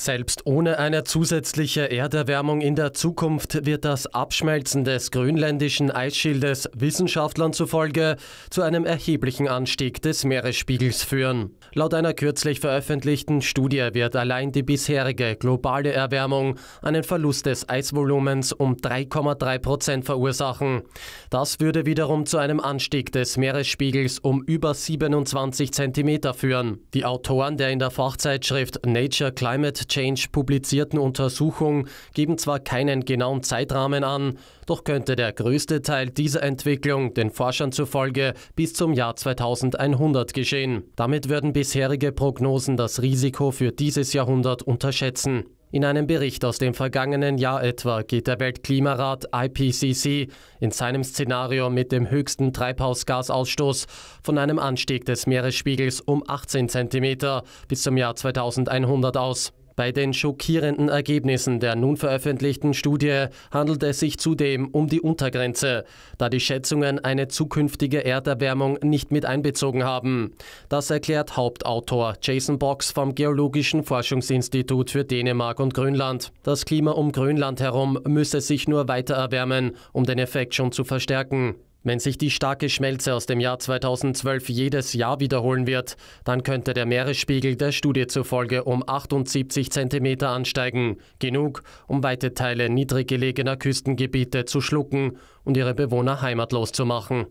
Selbst ohne eine zusätzliche Erderwärmung in der Zukunft wird das Abschmelzen des grönländischen Eisschildes Wissenschaftlern zufolge zu einem erheblichen Anstieg des Meeresspiegels führen. Laut einer kürzlich veröffentlichten Studie wird allein die bisherige globale Erwärmung einen Verlust des Eisvolumens um 3,3 Prozent verursachen. Das würde wiederum zu einem Anstieg des Meeresspiegels um über 27 Zentimeter führen. Die Autoren der in der Fachzeitschrift Nature Climate Change publizierten Untersuchung geben zwar keinen genauen Zeitrahmen an, doch könnte der größte Teil dieser Entwicklung den Forschern zufolge bis zum Jahr 2100 geschehen. Damit würden bisherige Prognosen das Risiko für dieses Jahrhundert unterschätzen. In einem Bericht aus dem vergangenen Jahr etwa geht der Weltklimarat IPCC in seinem Szenario mit dem höchsten Treibhausgasausstoß von einem Anstieg des Meeresspiegels um 18 cm bis zum Jahr 2100 aus. Bei den schockierenden Ergebnissen der nun veröffentlichten Studie handelt es sich zudem um die Untergrenze, da die Schätzungen eine zukünftige Erderwärmung nicht mit einbezogen haben. Das erklärt Hauptautor Jason Box vom Geologischen Forschungsinstitut für Dänemark und Grönland. Das Klima um Grönland herum müsse sich nur weiter erwärmen, um den Effekt schon zu verstärken. Wenn sich die starke Schmelze aus dem Jahr 2012 jedes Jahr wiederholen wird, dann könnte der Meeresspiegel der Studie zufolge um 78 cm ansteigen. Genug, um weite Teile niedrig gelegener Küstengebiete zu schlucken und ihre Bewohner heimatlos zu machen.